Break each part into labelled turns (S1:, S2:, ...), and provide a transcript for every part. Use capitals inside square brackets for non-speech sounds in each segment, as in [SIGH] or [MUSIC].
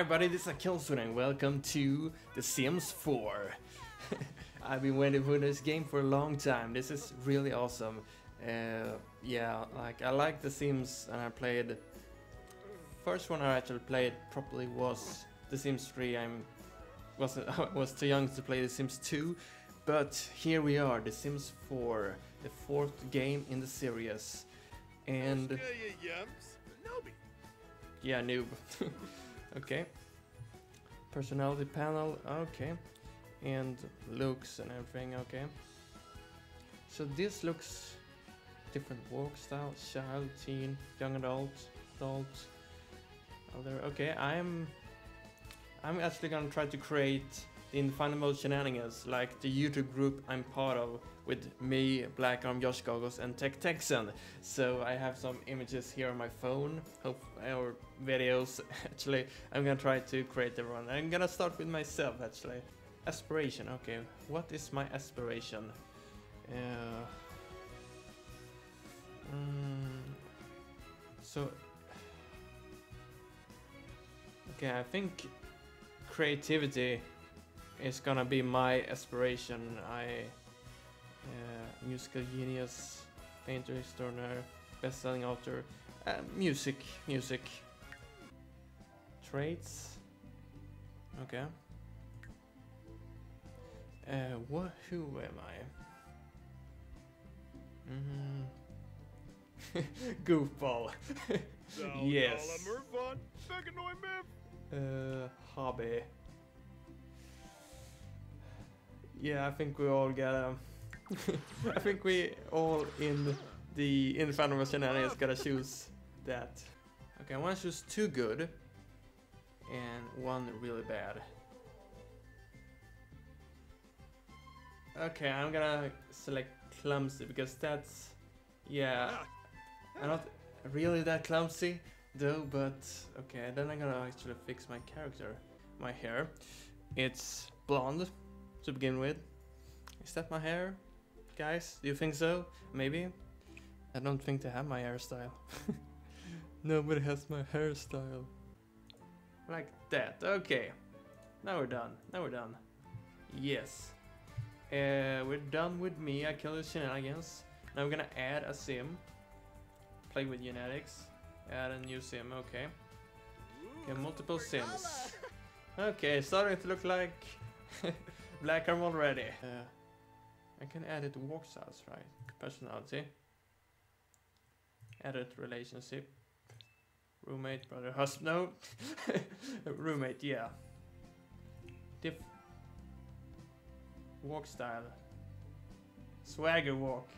S1: Hi everybody, this is Akilsun and welcome to The Sims 4. [LAUGHS] I've been waiting for this game for a long time. This is really awesome. Uh, yeah, like I like The Sims and I played... First one I actually played properly was The Sims 3. I'm wasn't [LAUGHS] I was too young to play The Sims 2, but here we are, The Sims 4, the fourth game in the series. And yeah, noob. [LAUGHS] okay. Personality panel, okay. And looks and everything, okay. So this looks different work style, child, teen, young adult, adult, other. Okay, I'm I'm actually gonna try to create the Indefinable Shenanigans, like the YouTube group I'm part of with me, Blackarm, Josh Goggles, and Tech Texan. So I have some images here on my phone, hope, or videos. [LAUGHS] Actually, I'm gonna try to create everyone. I'm gonna start with myself actually. Aspiration, okay. What is my aspiration? Uh, mm, so, okay, I think creativity is gonna be my aspiration. I uh, musical genius, painter, historian, best-selling author, uh, music, music. Traits. Okay. Uh, what? Who am I? Mm. [LAUGHS] Goofball. [LAUGHS] yes. Uh, hobby. Yeah, I think we all gotta. Um, [LAUGHS] I think we all in the Indefinable Shenanigans gotta choose that. Okay, I wanna choose two good and one really bad. Okay, I'm gonna select clumsy because that's. Yeah. I'm not really that clumsy though, but okay, then I'm gonna actually fix my character. My hair. It's blonde to begin with. Is that my hair? Guys, do you think so? Maybe? I don't think they have my hairstyle. [LAUGHS] Nobody has my hairstyle. Like that, okay. Now we're done, now we're done. Yes. Uh, we're done with me, I killed the shenanigans. Now we're gonna add a sim. Play with genetics. Add a new sim, okay. Okay, multiple sims. Okay, starting to look like [LAUGHS] Blackarm already. Uh, I can edit walk styles, right? Personality. Edit relationship. Roommate, brother, husband. No. [LAUGHS] Roommate, yeah. Diff. Walk style. Swagger walk.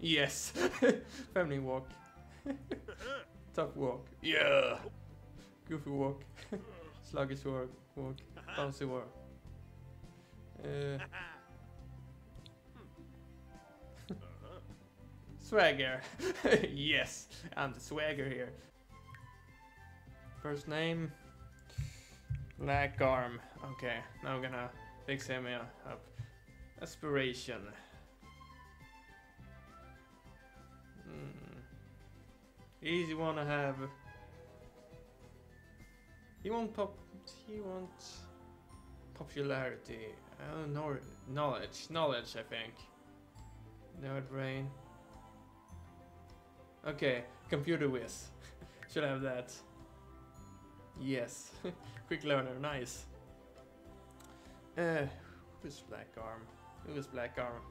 S1: yes. [LAUGHS] Family walk. [LAUGHS] Tough walk. Yeah. Goofy walk. Sluggish walk. Walk. Bouncy walk. Uh, [LAUGHS] swagger. [LAUGHS] yes, I'm the swagger here. First name. Black arm. Okay, now I'm gonna fix him up. Aspiration. Mm. Easy one to have. He won't pop. He won't popularity. Oh, no, knowledge. Knowledge, I think. Nerd brain. Okay, computer whiz. [LAUGHS] Should have that. Yes. [LAUGHS] Quick learner, nice. Uh, who's Black Arm? Who is Black Arm?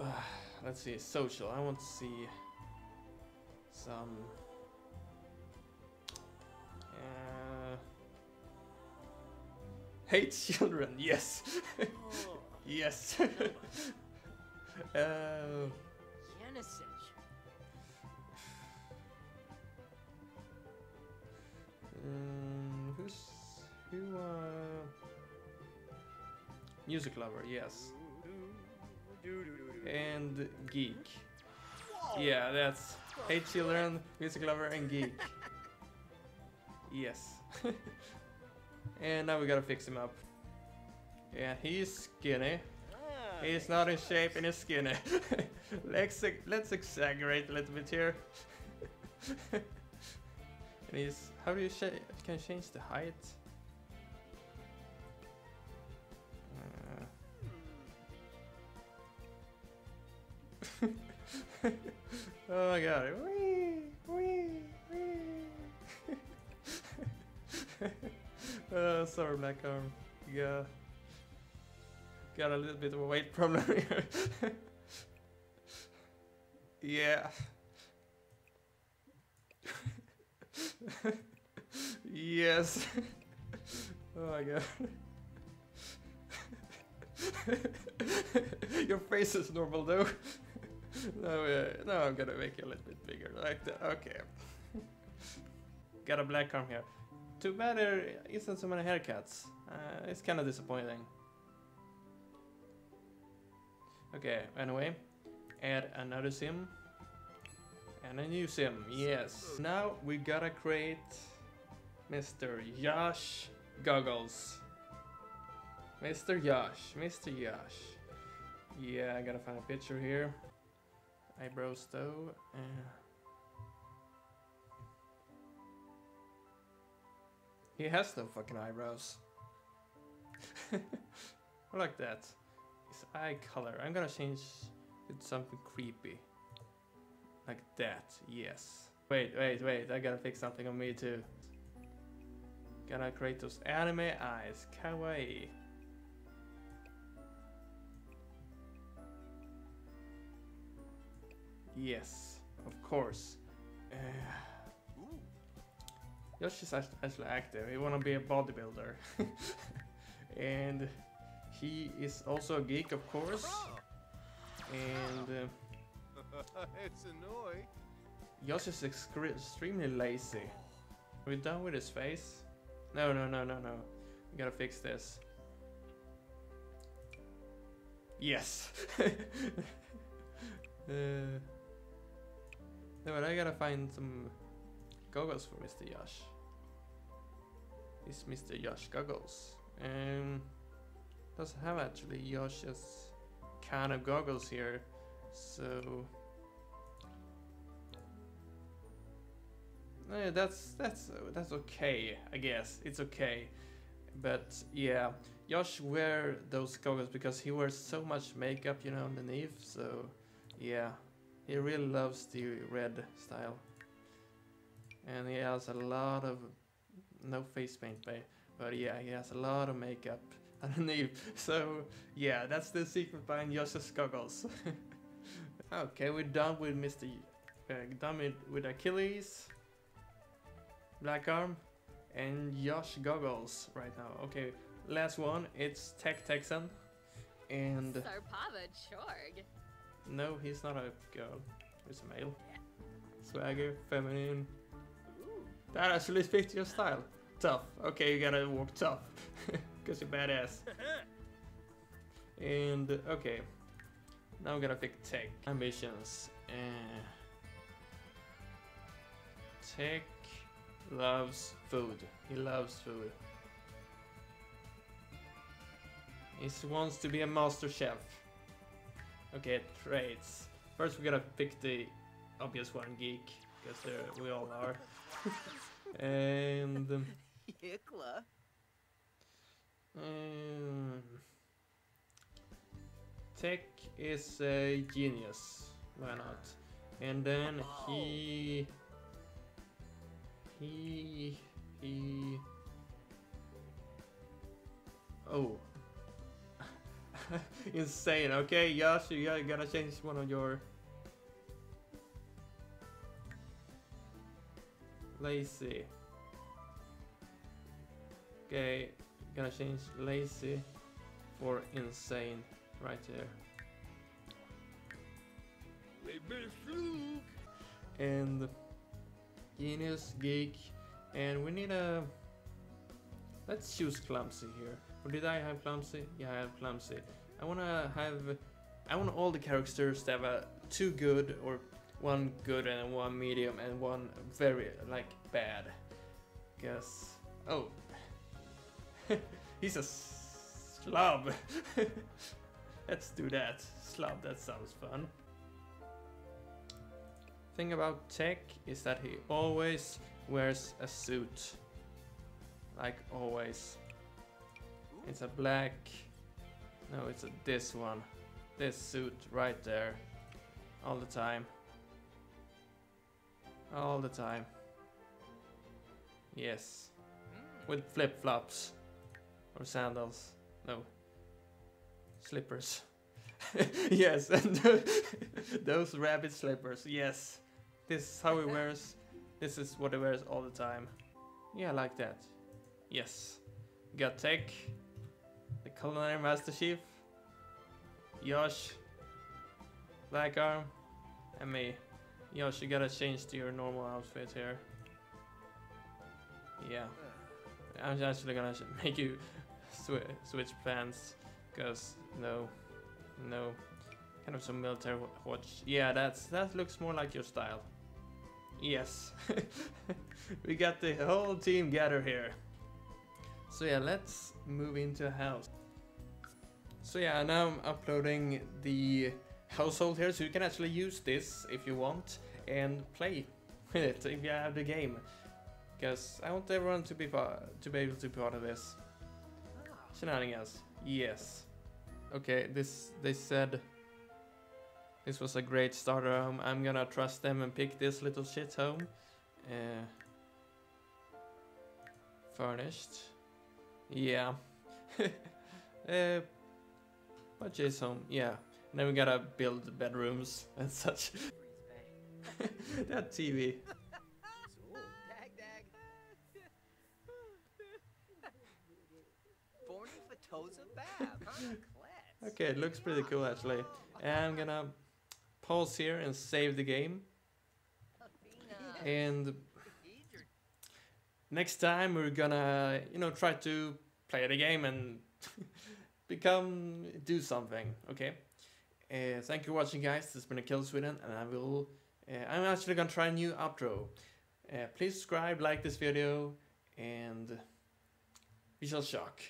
S1: Uh, let's see, social. I want to see some. Uh, hate children. Yes, yes. [LAUGHS] uh, um, who's who? Uh, music lover. Yes. And geek. Yeah, that's hate children, music lover, and geek. [LAUGHS] Yes. [LAUGHS] and now we gotta fix him up. Yeah, he's skinny. He's not in shape and he's skinny. [LAUGHS] let's let's exaggerate a little bit here. [LAUGHS] And he's how do you can you change the height? Uh. [LAUGHS] oh my god. Whee! Whee! Whee! Uh, sorry, Black Arm. Yeah. Got a little bit of a weight problem [LAUGHS] here. yeah. yes. [LAUGHS] oh my god. [LAUGHS] Your face is normal though. no, uh, no, I'm gonna make it a little bit bigger like that. Okay. Got a black arm here. Too bad there isn't so many haircuts. Uh, it's kind of disappointing. Okay, anyway, add another sim. And a new sim, yes. Now we gotta create Mr. Yash Goggles. Mr. Yash, Mr. Yash. Yeah, I gotta find a picture here. Eyebrows though. Uh, he has no fucking eyebrows. [LAUGHS] I like that. His eye color. I'm gonna change it to something creepy. Like that, yes. Wait, wait, wait, I gotta fix something on me too. Gotta create those anime eyes. Kawaii. Yes, of course. Uh, [SIGHS] [SIGHS] [SIGHS] Yosh is actually active. He wanna be a bodybuilder. [LAUGHS] and he is also a geek, of course. And uh, [LAUGHS]
S2: it's annoying.
S1: Yosh is extremely lazy. Are we done with his face? No, no, no, no, no. We gotta fix this. Yes. [LAUGHS] uh, no, but I gotta find some goggles for Mr. Yash. It's Mr. Yash goggles. Um, doesn't have actually Yash's kind of goggles here, so. Eh, that's that's that's okay, I guess. It's okay, but yeah, Josh wear those goggles because he wears so much makeup, you know, underneath. So yeah, he really loves the red style, and he has a lot of no face paint, but but yeah, he has a lot of makeup [LAUGHS] underneath. So yeah, that's the secret behind Josh's goggles. [LAUGHS] okay, we're done with Mr. Uh, done with, with Akilles. Black Arm, and Josh Goggles right now. Okay, last one, it's Tech Texan. And
S3: Sarpava Chorg.
S1: no, he's not a girl, he's a male. Swagger, feminine. That actually fits your style. Tough. Okay, you gotta walk tough. [LAUGHS] Because you're badass. and, okay. Now I'm gonna pick Tech. Ambitions. Uh, tech loves food. He loves food. He wants to be a master chef. Okay, traits. First we gotta pick the obvious one, geek, because we all are. [LAUGHS] and um,
S2: Hikla.
S1: um, Tech is a genius. Why not? And then he he he oh [LAUGHS] insane okay Yash you gotta, gotta change one of your lazy okay gonna change lazy for insane right there and genius geek and we need a let's choose clumsy here. Or did i have clumsy? Yeah i have clumsy. I want to have i want all the characters to have a two good or one good and one medium and one very like bad because oh [LAUGHS] he's a slub [LAUGHS] let's do that slub that sounds fun thing about Tech is that he always wears a suit. Like always. It's a black. No, it's a, this one. This suit right there. All the time. All the time. Yes. Hmm. With flip flops. Or sandals. No. Slippers. [LAUGHS] yes, and [LAUGHS] those rabbit slippers. Yes. This is how he wears. This is what he wears all the time. Yeah, like that. Yes. Got Tech, the Culinary Master Chief, Yosh, Black Arm, and me. Yosh, you gotta change to your normal outfit here. Yeah. I'm actually gonna [LAUGHS] make you swi- switch pants, cause no, no, kind of some military watch. Yeah, that's that looks more like your style. Yes, [LAUGHS] we got the whole team gathered here. So yeah, let's move into house. So yeah, now I'm uploading the household here, so you can actually use this if you want and play [LAUGHS] with it if you have the game. Because I want everyone to be pa- to be able to be part of this shenanigans. Yes. Okay, this they said this was a great starter home. I'm gonna trust them and pick this little shit home. Uh, furnished. Yeah. [LAUGHS] uh, budget's home. Yeah. Then we gotta build the bedrooms and such. [LAUGHS] that TV.
S2: Dag dag. Borny Fatoza Bab, huh? Klets.
S1: Okay, it looks pretty cool actually. And I'm gonna pause here and save the game. And next time we're gonna, you know, try to play the game and [LAUGHS] become do something. Okay. Uh, thank you for watching, guys. This has been a Kill Sweden, and I will. Uh, I'm actually gonna try a new outro. Uh, please subscribe, like this video, and we shall shock.